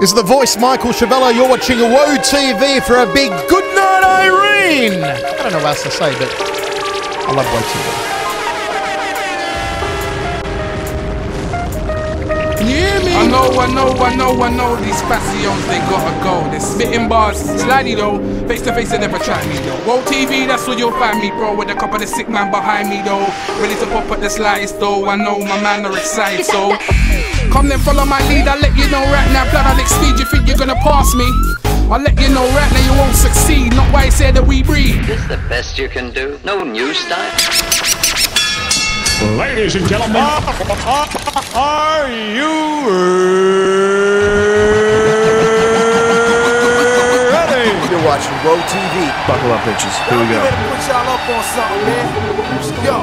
Is the voice, Michael Chavello. You're watching Whoa TV for a big good night, Irene. I don't know what else to say, but I love Whoa TV. Know, I know, I know, I know these passions, they gotta go. They're spitting bars, slightly though. Face to face, they never try me though. Whoa TV, that's where you'll find me, bro. With a couple of sick man behind me though. Ready to pop at the slightest though. I know my man are excited, so. Come then follow my lead, I'll let you know right now. Blood, I'll speed, you think you're gonna pass me? I'll let you know right now you won't succeed. Not why I said that we breed. Is this the best you can do? No new style? Ladies and gentlemen, are you ready? You're watching Whoa TV. Buckle up, bitches. Here we go. better put y'all up on something, man. Yo,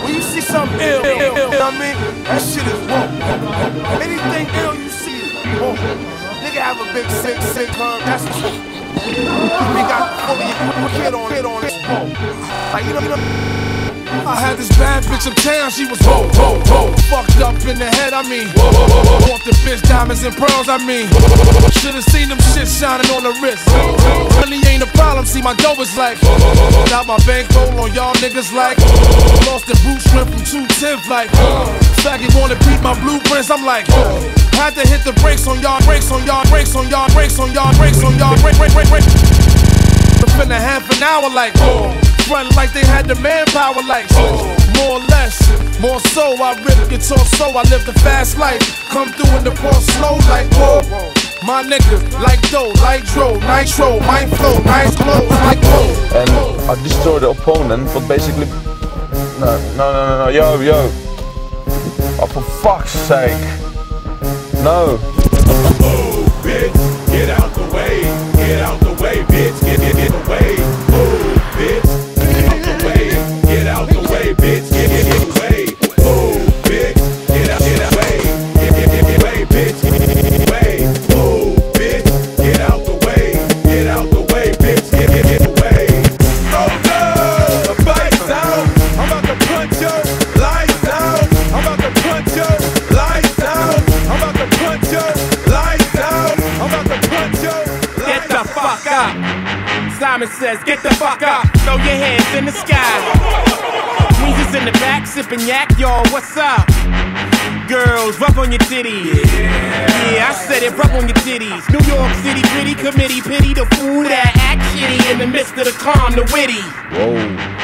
when you see something ill, ill, ill, I mean, that shit is woke. Anything ill you see is woke. Nigga have a big sick, sick curve, that's woke. We got fully kid on, kid on. Like, you know, you know. I had this bad bitch uptown, she was whoa, whoa, whoa. Fucked up in the head, I mean. Whoa, whoa, whoa. Bought the bitch diamonds and pearls, I mean. Should've seen them shit shining on the wrist. Money ain't a problem, see my dough is like. Got my bankroll on y'all niggas like. Lost the boot shrimp from 210 like. Faggot wanna beat my blueprints, I'm like. Had to hit the brakes on y'all, brakes on y'all, brakes on y'all, brakes on y'all, brakes on y'all, break, break, break, break. Spend a half an hour like. Run like they had the manpower like oh. More or less, more so I rip guitar so I live the fast life Come through in the pour slow like whoa My nigga, like dough, like dro, nitro, my flow, nice clothes, like whoa And I destroy the opponent, but basically... No, no, no, no, no, yo, yo. Oh, for fuck's sake. No. Oh, bitch, get out the way. Get out the way, bitch. Get, get, get away. Says, get the fuck up. Throw your hands in the sky. Weezer's in the back, sipping yak, y'all. What's up? Girls, rub on your titties. Yeah, I said it, rub on your titties. New York City gritty committee, pity the fool that act shitty in the midst of the calm, the witty. Whoa.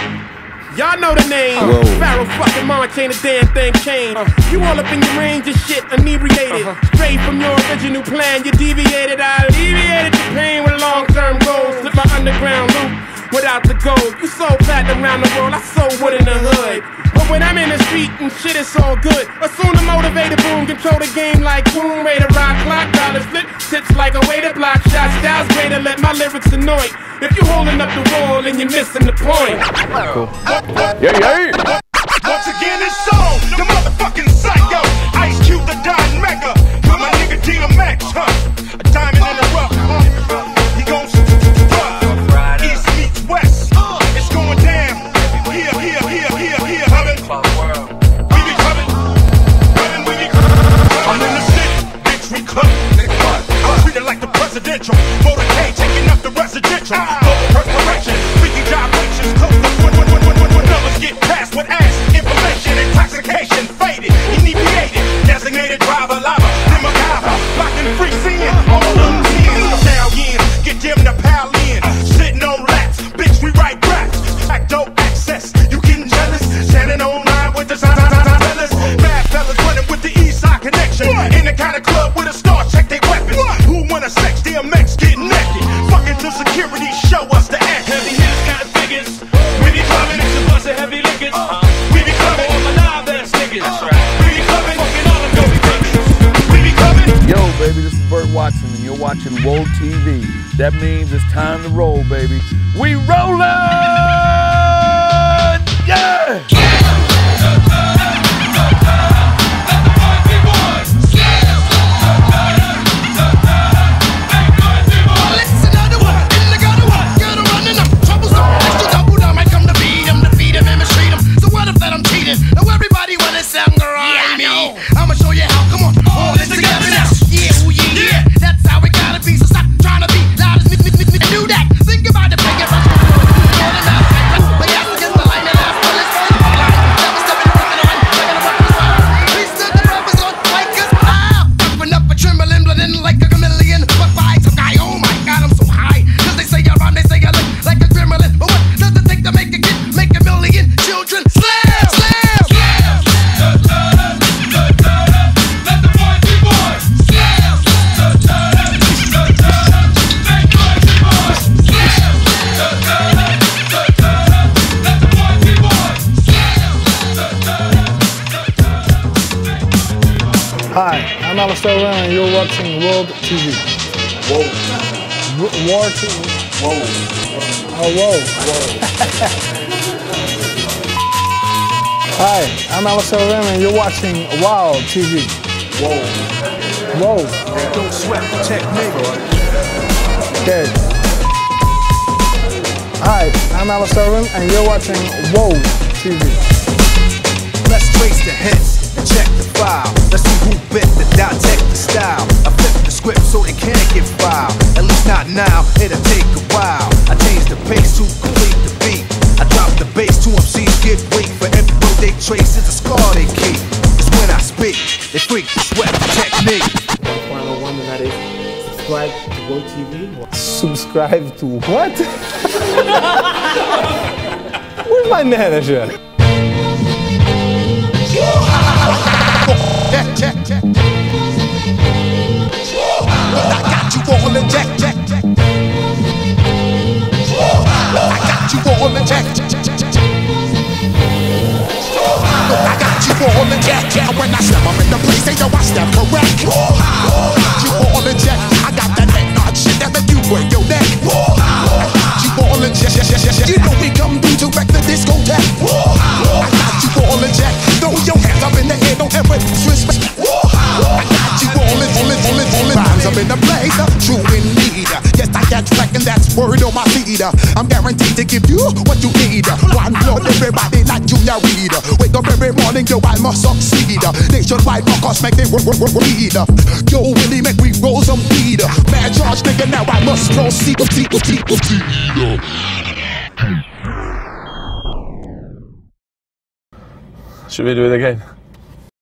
Y'all know the name. Whoa. Pharaoh fucking mama ain't a damn thing changed. Uh-huh. You all up in your range of shit, inebriated. Uh-huh. Straight from your original plan, you deviated. I alleviated your pain with long term goals. Slip my underground loop without the gold. You so platinum around the world, I so wood in the hood. But when I'm in the street and shit, it's all good. Assume the motivated boom, control the game like boom, way to rock, clock, dollars flip, tips like a way to block shots. Styles way to let my lyrics annoy. If you holding up the wall and you're missing the point. Yeah, yeah. Watching Whoa TV. That means it's time to roll, baby. We rollin'! Yeah! Alistair Overeem oh, and you're watching World TV. Whoa. W- War TV. Whoa. Oh, whoa. Hi, I'm Alistair Overeem and you're watching Wow TV. Whoa. Whoa. Don't sweat the technique. Okay. Hi, I'm Alistair Overeem and you're watching Whoa TV. Let's trace the hits and check the file. Let's see who bit the dissect the style. I flip the script so they can't get filed. At least not now, it'll take a while. I change the pace to complete the beat. I drop the bass to MCs get weak. For every road they trace is a scar they keep. It's when I speak, they freak the sweat the technique. Final one, and that is subscribe to World TV. Subscribe to what? Where's my manager? I got you all in check. I got you all in check. I got you all in check. When I step up in the place, they know I step correct. Feed. I'm guaranteed to give you what you need. One blood, everybody like Junior Reid. Wake up every morning, yo, I must succeed. Nationwide, Marcos make they work, work, work, lead. Yo, Willie, make we roll some weed. Mad charge, nigga, now I must proceed. proceed, proceed, proceed. Should we do it again?